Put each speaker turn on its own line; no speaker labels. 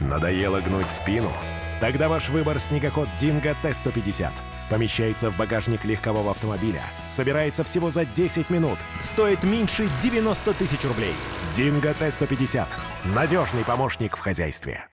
Надоело гнуть спину? Тогда ваш выбор снегоход Динго Т-150. Помещается в багажник легкового автомобиля. Собирается всего за 10 минут. Стоит меньше 90 тысяч рублей. Динго Т-150. Надежный помощник в хозяйстве.